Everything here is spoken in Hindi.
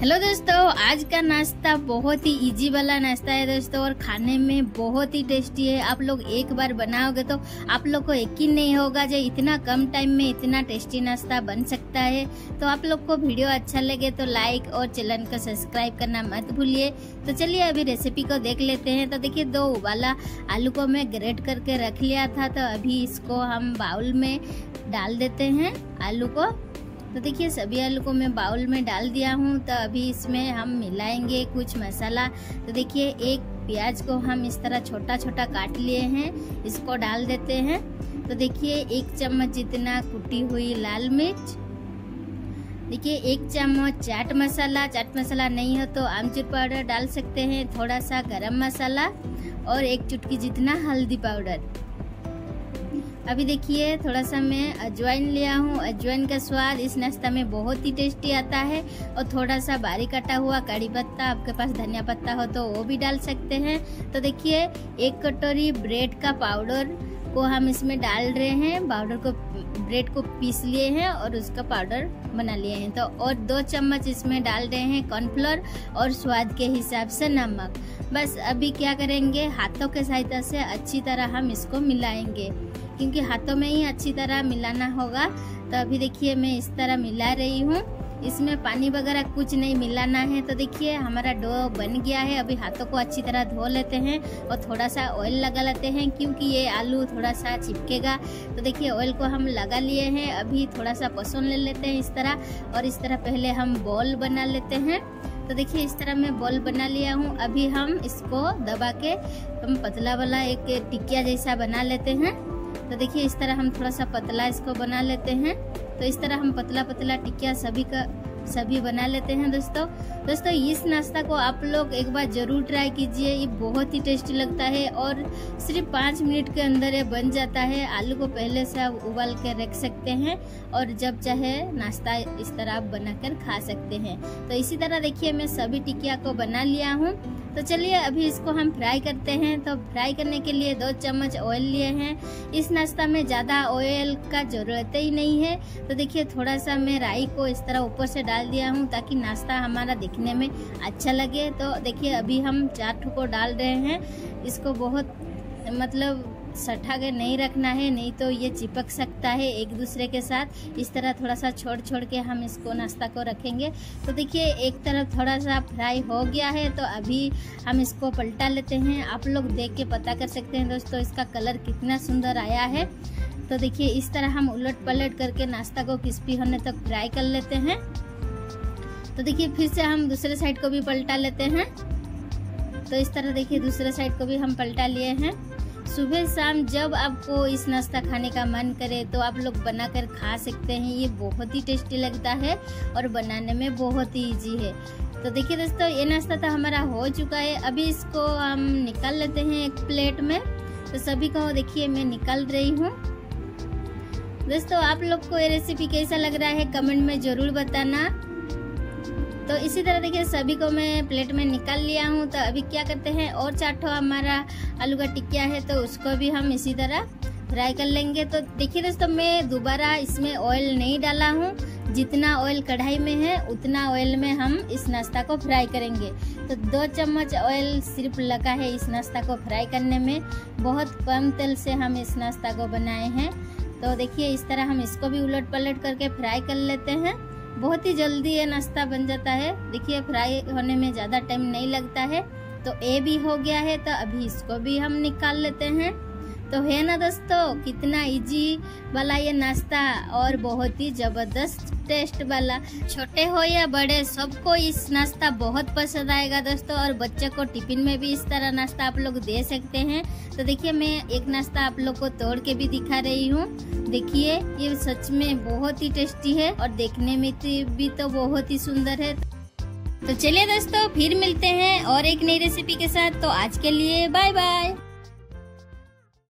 हेलो दोस्तों, आज का नाश्ता बहुत ही इजी वाला नाश्ता है दोस्तों और खाने में बहुत ही टेस्टी है। आप लोग एक बार बनाओगे तो आप लोग को यकीन नहीं होगा जो इतना कम टाइम में इतना टेस्टी नाश्ता बन सकता है। तो आप लोग को वीडियो अच्छा लगे तो लाइक और चैनल को सब्सक्राइब करना मत भूलिए। तो चलिए अभी रेसिपी को देख लेते हैं। तो देखिए, दो उबाला आलू को मैं ग्रेट करके रख लिया था। तो अभी इसको हम बाउल में डाल देते हैं आलू को। तो देखिए, सभी आलू को मैं बाउल में डाल दिया हूँ। तो अभी इसमें हम मिलाएँगे कुछ मसाला। तो देखिए, एक प्याज को हम इस तरह छोटा छोटा काट लिए हैं। इसको डाल देते हैं। तो देखिए, एक चम्मच जितना कुटी हुई लाल मिर्च। देखिए, एक चम्मच चाट मसाला। चाट मसाला नहीं हो तो आमचूर पाउडर डाल सकते हैं। थोड़ा सा गरम मसाला और एक चुटकी जितना हल्दी पाउडर। अभी देखिए, थोड़ा सा मैं अजवाइन लिया हूँ। अजवाइन का स्वाद इस नाश्ता में बहुत ही टेस्टी आता है। और थोड़ा सा बारीक कटा हुआ कड़ी पत्ता आपके पास धनिया पत्ता हो तो वो भी डाल सकते हैं। तो देखिए, एक कटोरी ब्रेड का पाउडर को हम इसमें डाल रहे हैं। पाउडर को, ब्रेड को पीस लिए हैं और उसका पाउडर बना लिए हैं। तो और दो चम्मच इसमें डाल रहे हैं कॉर्नफ्लोर और स्वाद के हिसाब से नमक। बस अभी क्या करेंगे, हाथों के सहायता से अच्छी तरह हम इसको मिलाएँगे। क्योंकि हाथों में ही अच्छी तरह मिलाना होगा। तो अभी देखिए मैं इस तरह मिला रही हूँ। इसमें पानी वगैरह कुछ नहीं मिलाना है। तो देखिए हमारा डो बन गया है। अभी हाथों को अच्छी तरह धो लेते हैं और थोड़ा सा ऑयल लगा लेते हैं क्योंकि ये आलू थोड़ा सा चिपकेगा। तो देखिए ऑयल को हम लगा लिए हैं। अभी थोड़ा सा पसंद ले लेते हैं इस तरह और इस तरह पहले हम बॉल बना लेते हैं। तो देखिए इस तरह मैं बॉल बना लिया हूँ। अभी हम इसको दबा के हम पतला वाला एक टिकिया जैसा बना लेते हैं। तो देखिए, इस तरह हम थोड़ा सा पतला इसको बना लेते हैं। तो इस तरह हम पतला पतला टिकिया सभी का, सभी बना लेते हैं दोस्तों। दोस्तों, इस नाश्ता को आप लोग एक बार ज़रूर ट्राई कीजिए। ये बहुत ही टेस्टी लगता है और सिर्फ़ पाँच मिनट के अंदर ये बन जाता है। आलू को पहले से आप उबाल कर रख सकते हैं और जब चाहे नाश्ता इस तरह आप बनाकर खा सकते हैं। तो इसी तरह देखिए, मैं सभी टिकिया को बना लिया हूँ। तो चलिए, अभी इसको हम फ्राई करते हैं। तो फ्राई करने के लिए दो चम्मच ऑयल लिए हैं। इस नाश्ता में ज़्यादा ऑयल का ज़रूरत ही नहीं है। तो देखिए थोड़ा सा मैं राई को इस तरह ऊपर से डाल दिया हूँ ताकि नाश्ता हमारा दिखने में अच्छा लगे। तो देखिए, अभी हम चार ठुको डाल रहे हैं। इसको बहुत मतलब सठा के नहीं रखना है, नहीं तो ये चिपक सकता है एक दूसरे के साथ। इस तरह थोड़ा सा छोड़ छोड़ के हम इसको नाश्ता को रखेंगे। तो देखिए, एक तरफ़ थोड़ा सा फ्राई हो गया है तो अभी हम इसको पलटा लेते हैं। आप लोग देख के पता कर सकते हैं दोस्तों, इसका कलर कितना सुंदर आया है। तो देखिए, इस तरह हम उलट पलट करके नाश्ता को क्रिस्पी होने तक फ्राई कर लेते हैं। तो देखिए, फिर से हम दूसरे साइड को भी पलटा लेते हैं। तो इस तरह देखिए, दूसरे साइड को भी हम पलटा लिए हैं। सुबह शाम जब आपको इस नाश्ता खाने का मन करे तो आप लोग बनाकर खा सकते हैं। ये बहुत ही टेस्टी लगता है और बनाने में बहुत ही ईजी है। तो देखिए दोस्तों, ये नाश्ता तो हमारा हो चुका है। अभी इसको हम निकाल लेते हैं एक प्लेट में। तो सभी को देखिए, मैं निकाल रही हूँ। दोस्तों, आप लोग को ये रेसिपी कैसा लग रहा है कमेंट में ज़रूर बताना। तो इसी तरह देखिए, सभी को मैं प्लेट में निकाल लिया हूँ। तो अभी क्या करते हैं, और चाटो हमारा आलू का टिक्किया है तो उसको भी हम इसी तरह फ्राई कर लेंगे। तो देखिए दोस्तों, मैं दोबारा इसमें ऑयल नहीं डाला हूँ। जितना ऑयल कढ़ाई में है, उतना ऑयल में हम इस नाश्ता को फ्राई करेंगे। तो दो चम्मच ऑयल सिर्फ़ लगा है इस नाश्ता को फ्राई करने में। बहुत कम तेल से हम इस नाश्ता को बनाए हैं। तो देखिए, इस तरह हम इसको भी उलट पलट करके फ्राई कर लेते हैं। बहुत ही जल्दी ये नाश्ता बन जाता है। देखिए, फ्राई होने में ज़्यादा टाइम नहीं लगता है। तो ए भी हो गया है तो अभी इसको भी हम निकाल लेते हैं। तो है ना दोस्तों, कितना इजी वाला ये नाश्ता और बहुत ही ज़बरदस्त टेस्ट वाला। छोटे हो या बड़े, सबको इस नाश्ता बहुत पसंद आएगा दोस्तों और बच्चे को टिफ़िन में भी इस तरह नाश्ता आप लोग दे सकते हैं। तो देखिए, मैं एक नाश्ता आप लोग को तोड़ के भी दिखा रही हूँ। देखिए, ये सच में बहुत ही टेस्टी है और देखने में भी तो बहुत ही सुंदर है। तो चलिए दोस्तों, फिर मिलते हैं और एक नई रेसिपी के साथ। तो आज के लिए बाय बाय